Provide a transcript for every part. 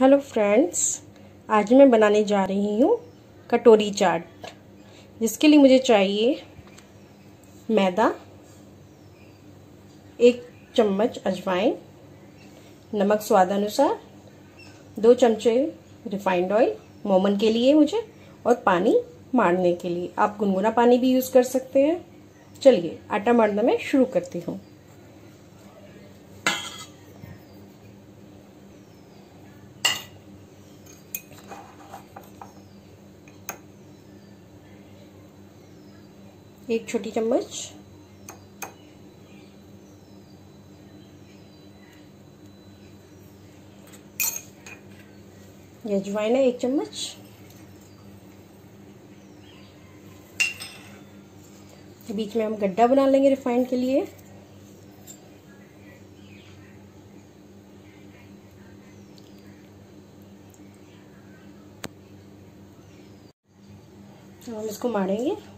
Hello friends आज मैं बनाने जा रही हूँ कटोरी चाट, जिसके लिए मुझे चाहिए मैदा, एक चम्मच अजवाइन, नमक स्वाद अनुसार, दो चमचे रिफाइंड ऑयल मोमन के लिए मुझे, और पानी मारने के लिए। आप गुनगुना पानी भी यूज़ कर सकते हैं। चलिए, आटा मारना मैं शुरू करती हूँ। एक छोटी चम्मच। ये अजवाइन है, एक चम्मच। बीच में हम गड्ढा बना लेंगे रिफाइंड के लिए। तो हम इसको मारेंगे।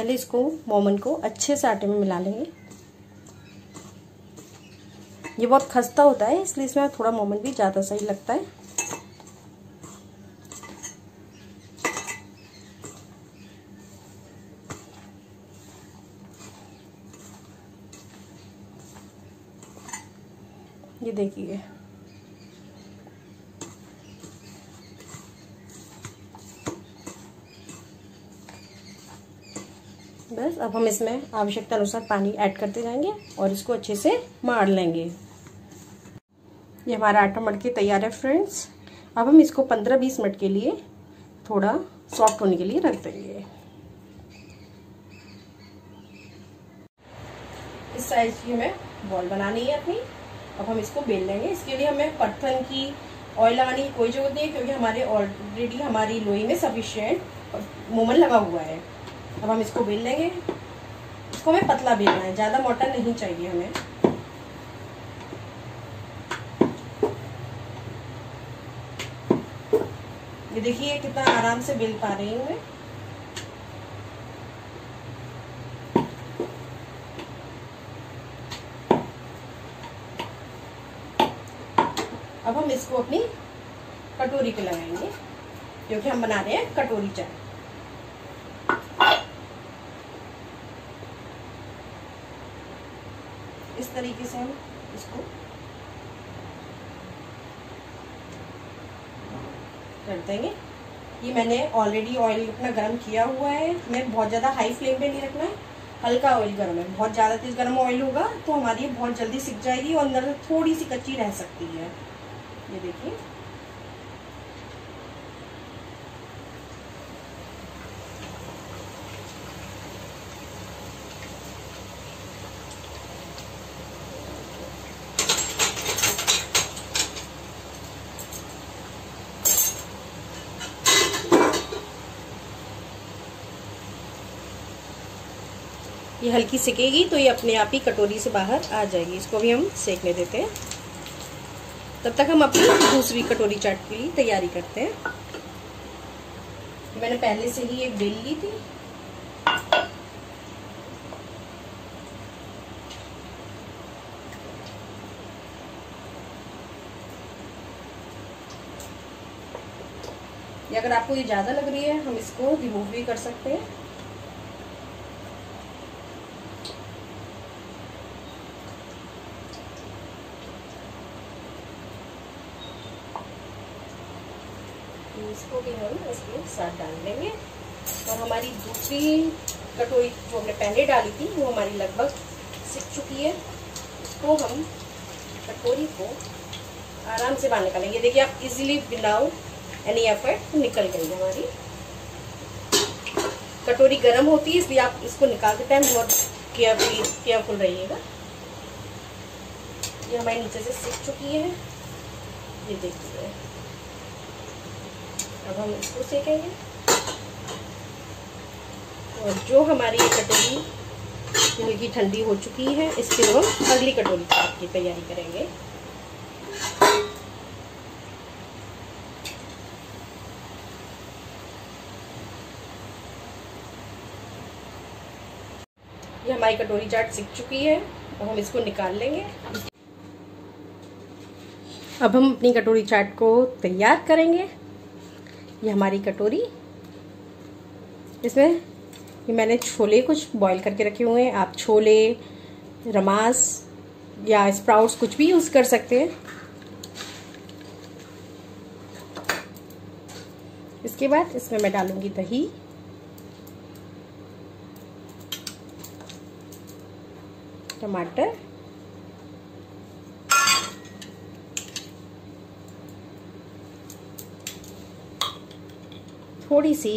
पहले इसको मोमन को अच्छे से आटे में मिला लेंगे। ये बहुत खस्ता होता है, इसलिए इसमें थोड़ा मोमन भी ज़्यादा सही लगता है। ये देखिए। अब हम इसमें आवश्यकता अनुसार पानी ऐड करते जाएँगे और इसको अच्छे से मार लेंगे। ये हमारा आटा मड़ के तैयार है फ्रेंड्स। अब हम इसको 15-20 मिनट के लिए थोड़ा सॉफ्ट होने के लिए रख देंगे। इस साइज़ की हमें बॉल बनानी है अपनी। अब हम इसको बेल लेंगे। इसके लिए हमें पत्थन की ऑयल लगाने की कोई ज़रूरत नहीं है, क्योंकि हमारे ऑलरेडी हमारी लोई में सफिशियंट मोमन लगा हुआ है। अब हम इसको बेल लेंगे। इसको हमें पतला बेलना है, ज़्यादा मोटा नहीं चाहिए हमें। ये देखिए कितना आराम से बेल पा रही हूँ मैं। अब हम इसको अपनी कटोरी पे लगाएँगे क्योंकि हम बना रहे हैं कटोरी चाय। तरीके से हम इसको कर देंगे। ये मैंने ऑलरेडी ऑयल अपना गर्म किया हुआ है। हमें बहुत ज़्यादा हाई फ्लेम पे नहीं रखना है। हल्का ऑयल गर्म है। बहुत ज़्यादा तेज गर्म ऑयल होगा तो हमारी बहुत जल्दी सिक जाएगी और अंदर थोड़ी सी कच्ची रह सकती है। ये देखिए। ये हल्की सिकेगी तो ये अपने आप ही कटोरी से बाहर आ जाएगी। इसको भी हम सेकने देते हैं। तब तक हम अपनी दूसरी कटोरी चाट के लिए तैयारी करते हैं। मैंने पहले से ही एक बेल ली थी। अगर आपको ये ज़्यादा लग रही है, हम इसको रिमूव भी कर सकते हैं। इसको भी हम, इसके साथ डाल देंगे। और हमारी दूसरी कटोरी जो हमने पहले डाली थी, वो हमारी लगभग सिक चुकी है। तो हम कटोरी को आराम से बाहर निकालेंगे। देखिए, आप इजीली विदाउट एनी एफर्ट निकल गई हमारी। कटोरी गर्म होती है, इसलिए आप इसको निकालते टाइम बहुत केयरफुल केयरफुल रहिएगा। ये हमारी नीचे से सीख चुकी है। ये देखिए। अब हम इसको सेकेंगे। और जो हमारी कटोरी हल्की ठंडी हो चुकी है, इसके हम अगली कटोरी की तैयारी करेंगे। ये हमारी कटोरी चाट सीख चुकी है और हम इसको निकाल लेंगे। अब हम अपनी कटोरी चाट को तैयार करेंगे। ये हमारी कटोरी। इसमें ये मैंने छोले कुछ बॉईल करके रखे हुए हैं। आप छोले, रमास या स्प्राउट्स कुछ भी यूज़ कर सकते हैं। इसके बाद इसमें मैं डालूँगी दही। टमाटर। थोड़ी सी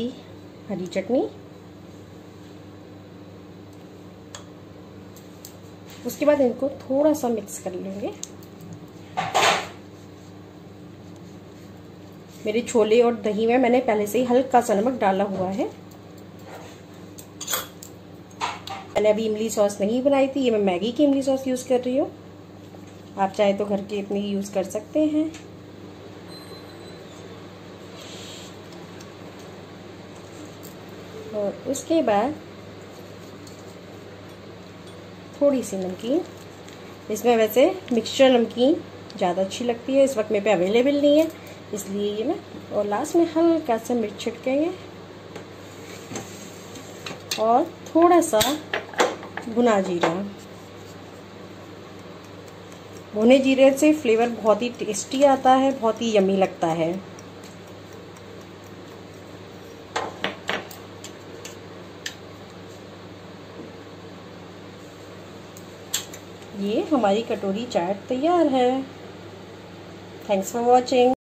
हरी चटनी। उसके बाद इनको थोड़ा सा मिक्स कर लेंगे। मेरे छोले और दही में मैंने पहले से ही हल्का सा नमक डाला हुआ है। मैंने अभी इमली सॉस नहीं बनाई थी, ये मैं मैगी की इमली सॉस यूज़ कर रही हूँ। आप चाहे तो घर के इतनी यूज़ कर सकते हैं। और उसके बाद थोड़ी सी नमकीन। इसमें वैसे मिक्सचर नमकीन ज़्यादा अच्छी लगती है, इस वक्त मेरे पे अवेलेबल नहीं है, इसलिए ये मैं और लास्ट में हल्का सा मिर्च छिटकेंगे और थोड़ा सा भुना जीरा। भुने जीरे से फ्लेवर बहुत ही टेस्टी आता है, बहुत ही यमी लगता है। ये हमारी कटोरी चाट तैयार है। Thanks for watching